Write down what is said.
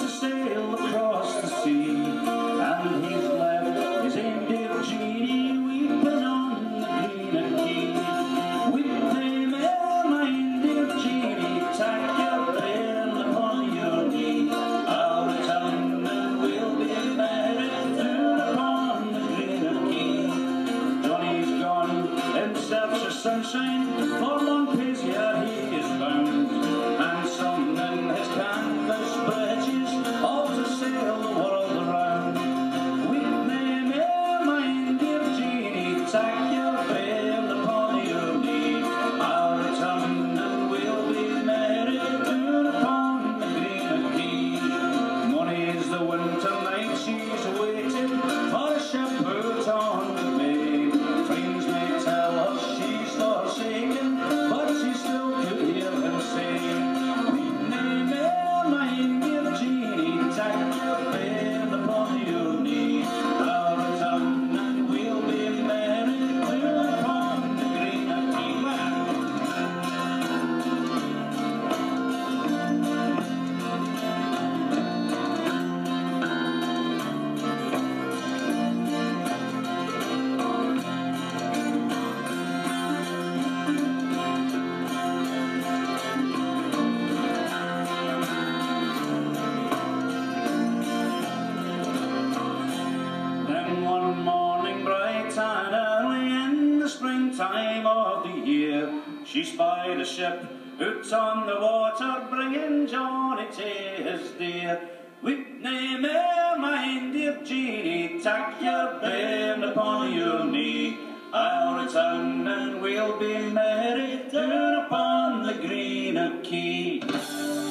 to sail across the sea, and he's left his Indian Jeanie weeping on the green. Weep they may, my Indian Jeanie, tack your veil upon your knee. I'll return we'll be married soon upon the green quay. Johnny's gone in search of sunshine, for Montpellier he is bound, one morning bright and early in the springtime of the year, she spied a ship out on the water, bringing Johnny to his dear. Whitney, may my dear Jeanie, tack your bairn upon your knee. I'll return and we'll be married down upon the green quay.